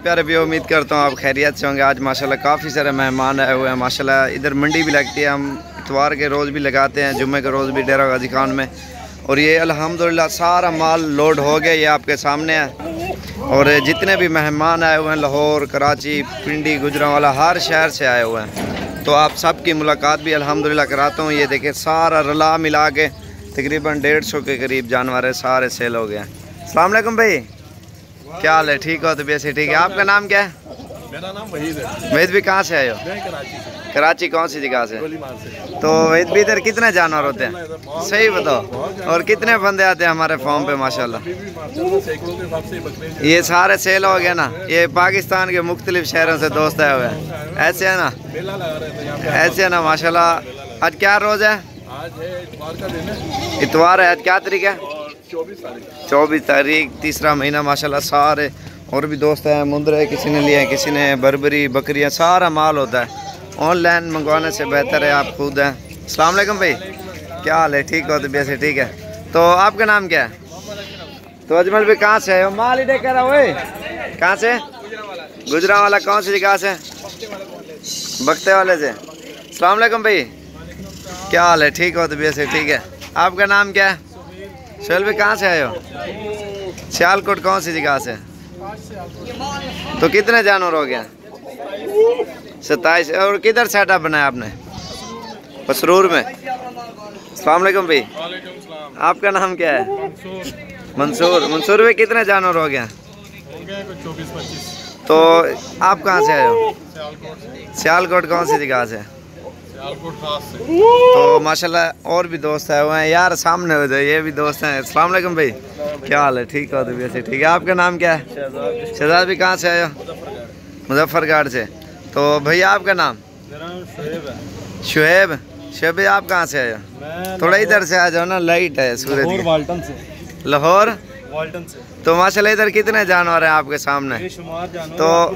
پیارے بھی امید کرتا ہوں آپ خیریت سے ہوں گے۔ آج ماشاءاللہ کافی سارے مہمان آئے ہوئے ہیں۔ ماشاءاللہ ادھر منڈی بھی لگتی ہے۔ ہم اتوار کے روز بھی لگاتے ہیں، جمعہ کے روز بھی ڈیرہ غازی خان میں۔ اور یہ الحمدللہ سارا مال لوڈ ہو گیا، یہ آپ کے سامنے ہے۔ اور جتنے بھی مہمان آئے ہوئے ہیں، لاہور، کراچی، پنڈی گجرا ہر شہر سے آئے ہوئے ہیں۔ تو آپ سب کی ملاقات بھی الحمدللہ کراتا ہوں۔ یہ دیکھیں، سارا رلا ملا کے تقریباً ڈیڑھ سو کے قریب جانور سارے سیل ہو گئے ہیں۔ السلام علیکم بھائی۔ کیا حال ہے؟ ٹھیک ہو تو بھی ٹھیک ہے۔ آپ کا نام کیا ہے؟ میرا نام وحید ہے۔ وحید بھی کہاں سے آئے ہو؟ کراچی سے۔ کراچی کون سی جگہ سے؟ تو وحید بھی ادھر کتنے جانور ہوتے ہیں؟ صحیح بتاؤ۔ اور کتنے بندے آتے ہیں ہمارے فارم پہ؟ ماشاءاللہ۔ یہ سارے سیل ہو گئے نا۔ یہ پاکستان کے مختلف شہروں سے دوست آئے ہوئے ہیں۔ ایسے ہے نا؟ ایسے ہے نا ماشاءاللہ۔ آج کیا روز ہے۔ اتوار ہے۔ آج کیا تاریخ ہے؟ چوبیس تاریخ۔ چوبیس تاریخ، تیسرا مہینہ، ماشاءاللہ سارے اور بھی دوست ہیں، مندرے کسی نے لیے ہیں کسی نے بربری، بکریاں، سارا مال ہوتا ہے۔ آن لائن منگوانے سے بہتر ہے، آپ خود ہیں۔ السلام علیکم بھائی۔ کیا حال ہے؟ ٹھیک ہو تو بیسے ٹھیک ہے۔ تو آپ کا نام کیا ہے؟ تو اجمل بھی کہاں سے ہے مال ہی دے رہا ہوئے کہاں سے؟ گجرا والا کون سی جی؟ جگہ سے؟ بکتے والے سے۔ السلام علیکم بھائی۔ کیا حال ہے؟ ٹھیک ہو تو بیسے ٹھیک ہے۔ آپ کا نام کیا ہے؟ سہیل بھی کہاں سے آئے ہو؟ سیال کوٹ کون سی جگہ سے؟ تو کتنے جانور ہو گیا ستائیس اور کدھر سیٹ اپ بنایا آپ نے؟ مسرور میں۔ السلام علیکم بھائی۔ آپ کا نام کیا ہے؟ منصور۔ منصور۔ میں کتنے جانور ہو گیا تو آپ کہاں سے آئے ہو؟ سیال کوٹ کون سی جگہ سے سیال کوٹ خاص سے تو ماشاءاللہ اور بھی دوست آئے ہوئے ہیں یار سامنے ہو جائے یہ بھی دوست ہیں۔ السلام علیکم بھائی۔ کیا حال ہے؟ ٹھیک ہو تو ویسے ٹھیک ہے۔ آپ کا نام کیا ہے؟ شہزاد بھی کہاں سے آئے ہو؟ مظفر گڑھ سے۔ تو بھیا آپ کا نام؟ شعیب ہے۔ شعیب؟ شعیب بھائی آپ کہاں سے آئے ہو؟ میں تھوڑا ادھر سے آ جاؤ نا لائٹ ہے سورج کی۔ والٹن سے۔ لاہور؟ والٹن سے۔ تو ماشاءاللہ ادھر کتنے جانور ہیں آپ کے سامنے؟ یہ شمار جانور تو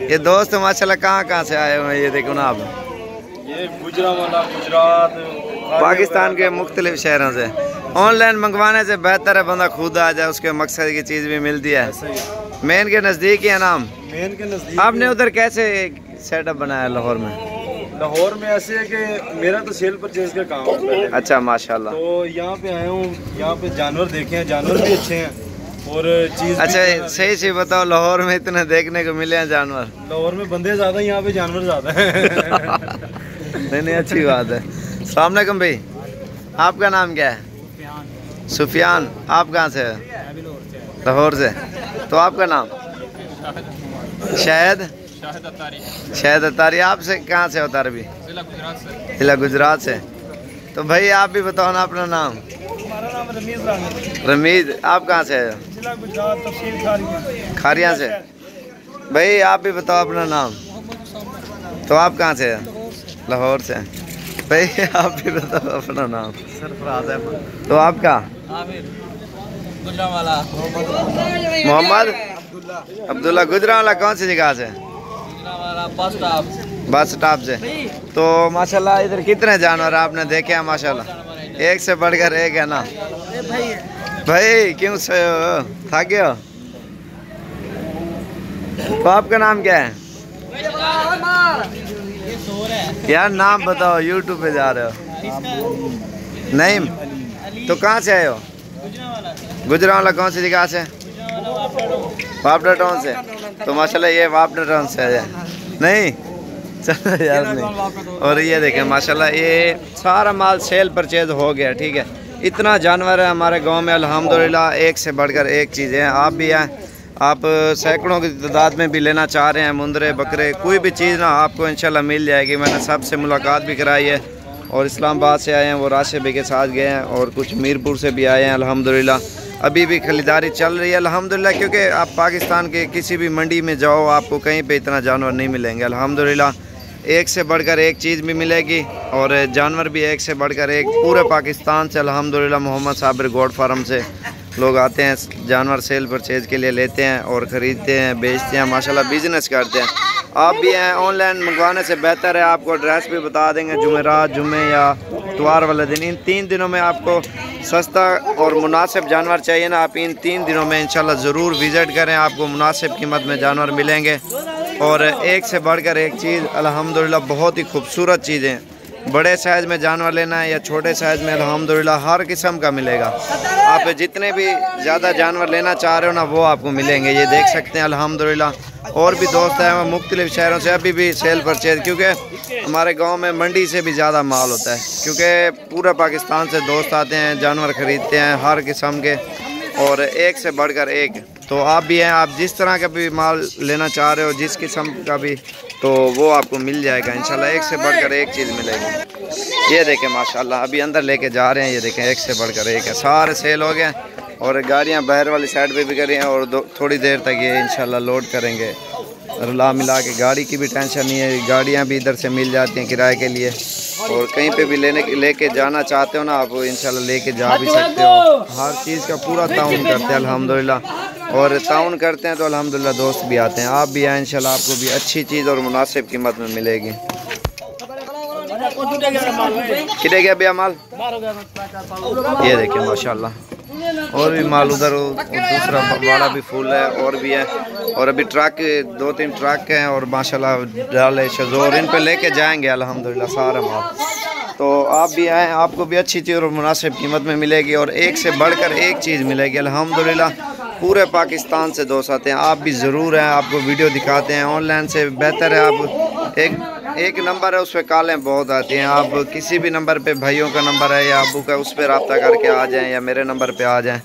یہ دوست ماشاءاللہ کہاں کہاں سے آئے ہوئے ہیں؟ یہ دیکھو نا آپ یہ گجرا والا گجرات پاکستان کے مختلف شہروں سے۔ آن لائن منگوانے سے بہتر ہے بندہ خود آ جائے اس کے مقصد کی چیز بھی ملتی ہے۔ مین کے نزدیک ہی ہے نام۔ مین کے نزدیک آپ نے ادھر کیسے سیٹ اپ بنایا لاہور میں؟ لاہور میں ایسے ہے کہ میرا تو سیل پرچیز کا کام ہے اچھا ماشاءاللہ۔ تو یہاں پہ آیا ہوں یہاں پہ جانور دیکھے ہیں جانور بھی اچھے ہیں۔ اور چیز اچھا صحیح سے بتاؤ لاہور میں اتنے دیکھنے کو ملے ہیں جانور؟ لاہور میں بندے زیادہ ہیں یہاں پہ جانور زیادہ ہیں۔ نہیں نہیں اچھی بات ہے۔ السلام علیکم بھائی۔ آپ کا نام کیا ہے؟ سفیان۔ آپ کہاں سے لاہور سے۔ تو آپ کا نام؟ شہد شہد اتاری۔ آپ سے کہاں سے ہوتا ربی ضلع گجرات سے۔ تو بھائی آپ بھی بتاؤ نا اپنا نام۔ رمید آپ کہاں سے کھاریاں سے۔ بھائی آپ بھی بتاؤ اپنا نام۔ تو آپ کہاں سے ہیں؟ لاہور سے بھائی آپ بھی بتاؤ اپنا نام۔ سرفراز احمد۔ تو آپ کا؟ محمد؟ عبداللہ۔ گجرا والا کون سی جگہ سے؟ بس اسٹاپ سے۔ تو ماشاءاللہ ادھر کتنے جانور آپ نے دیکھے ہیں ماشاءاللہ۔ ایک سے بڑھ کر ایک ہے نا۔ بھائی۔ کیوں سے تھک گئے ہو؟ تو آپ کا نام کیا ہے؟ یار نام بتاؤ یوٹیوب پہ جا رہے ہو۔ نہیں تو کہاں سے آئے ہو؟ گجرا والا کون سی جگہ سے؟ واپڈا ٹاؤن سے۔ تو ماشاءاللہ یہ واپڈا ٹاؤن سے ہے نہیں؟ چلو یار نہیں۔ اور یہ دیکھیں، ماشاءاللہ یہ سارا مال سیل پرچیز ہو گیا، ٹھیک ہے۔ اتنا جانور ہے ہمارے گاؤں میں، الحمدللہ، ایک سے بڑھ کر ایک چیز ہے آپ بھی ہیں آپ سینکڑوں کی تعداد میں بھی لینا چاہ رہے ہیں، مندرے، بکرے، کوئی بھی چیز نا آپ کو انشاءاللہ مل جائے گی۔ میں نے سب سے ملاقات بھی کرائی ہے اور اسلام آباد سے آئے ہیں، وہ راشد بھائی کے ساتھ گئے ہیں اور کچھ میرپور سے بھی آئے ہیں، الحمدللہ۔ ابھی بھی خریداری چل رہی ہے، الحمدللہ، کیونکہ آپ پاکستان کے کسی بھی منڈی میں جاؤ، آپ کو کہیں پہ اتنا جانور نہیں ملیں گے۔ الحمدللہ، ایک سے بڑھ کر ایک چیز بھی ملے گی اور جانور بھی ایک سے بڑھ کر ایک پورے پاکستان سے، الحمدللہ، محمد صابر گوڈ فارم سے۔ لوگ آتے ہیں، جانور سیل پرچیز کے لیے لیتے ہیں اور خریدتے ہیں، بیچتے ہیں، ماشاءاللہ بزنس کرتے ہیں۔ آپ بھی ہیں آن لائن منگوانے سے بہتر ہے۔ آپ کو ایڈریس بھی بتا دیں گے، جمعرات جمعے یا اتوار والے دن۔ ان تین دنوں میں آپ کو سستا اور مناسب جانور چاہیے نا۔ آپ ان تین دنوں میں انشاءاللہ ضرور وزٹ کریں۔ آپ کو مناسب قیمت میں جانور ملیں گے۔ اور ایک سے بڑھ کر ایک چیز، الحمدللہ بہت ہی خوبصورت چیزیں۔ بڑے سائز میں جانور لینا ہے یا چھوٹے سائز میں، الحمدللہ ہر قسم کا ملے گا۔ آپ جتنے بھی زیادہ جانور لینا چاہ رہے ہو نا، وہ آپ کو ملیں گے۔ یہ دیکھ سکتے ہیں، الحمدللہ۔ اور بھی دوست ہیں، مختلف شہروں سے ابھی بھی سیل پرچیز، کیونکہ ہمارے گاؤں میں منڈی سے بھی زیادہ مال ہوتا ہے۔ کیونکہ پورا پاکستان سے دوست آتے ہیں، جانور خریدتے ہیں ہر قسم کے، اور ایک سے بڑھ کر ایک۔ تو آپ بھی ہیں، آپ جس طرح کا بھی مال لینا چاہ رہے ہو، جس قسم کا بھی تو وہ آپ کو مل جائے گا انشاءاللہ، ایک سے بڑھ کر ایک چیز ملے گی۔ یہ دیکھیں، ماشاءاللہ، ابھی اندر لے کے جا رہے ہیں، یہ دیکھیں، ایک سے بڑھ کر ایک ہے۔ سارے سیل ہو گئے ہیں اور گاڑیاں بہر والی سائڈ پہ بھی کر رہے ہیں اور تھوڑی دیر تک یہ انشاءاللہ لوڈ کریں گے۔ رلا ملا کے گاڑی کی بھی ٹینشن نہیں ہے، گاڑیاں بھی ادھر سے مل جاتی ہیں کرائے کے لیے۔ اور کہیں پہ بھی لینے لے کے جانا چاہتے ہو نا، آپ انشاءاللہ لے کے جا بھی سکتے ہو۔ ہر چیز کا پورا تعاون کرتے ہیں، الحمدللہ۔ اور تعاون کرتے ہیں تو الحمدللہ دوست بھی آتے ہیں۔ آپ بھی آئیں انشاءاللہ، آپ کو بھی اچھی چیز اور مناسب قیمت میں ملے گی۔ کٹے گیا بیا مال؟ یہ دیکھیں، ماشاءاللہ۔ اور بھی مال ادھر دوسرا والا بھی پھول ہے، اور بھی ہے۔ اور ابھی ٹرک، دو تین ٹرک ہیں، اور ماشاءاللہ ڈالے شزور۔ ان پہ لے کے جائیں گے، الحمدللہ، سارا مال۔ تو آپ بھی آئیں، آپ کو بھی اچھی چیز اور مناسب قیمت میں ملے گی، اور ایک سے بڑھ کر ایک چیز ملے گی، الحمدللہ۔ پورے پاکستان سے دوست آتے ہیں۔ آپ بھی ضرور ہیں، آپ کو ویڈیو دکھاتے ہیں۔ آن لائن سے بہتر ہے۔ آپ ایک ایک نمبر ہے، اس پہ کالیں بہت آتی ہیں۔ آپ کسی بھی نمبر پہ بھائیوں کا نمبر ہے یا ابو کا، اس پہ رابطہ کر کے آ جائیں یا میرے نمبر پہ آ جائیں۔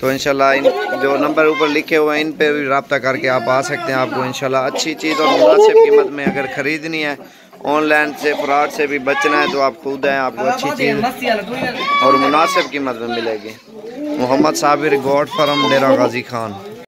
تو انشاءاللہ ان جو نمبر اوپر لکھے ہوئے ہیں، ان پہ بھی رابطہ کر کے آپ آ سکتے ہیں۔ آپ کو انشاءاللہ اچھی چیز اور مناسب قیمت میں اگر خریدنی ہے، آن لائن سے، فراڈ سے بھی بچنا ہے تو آپ خود ہیں، آپ کو اچھی چیز اور مناسب قیمت میں ملے گی۔ محمد صابر گوڈ فرم ڈیرا غازی خان۔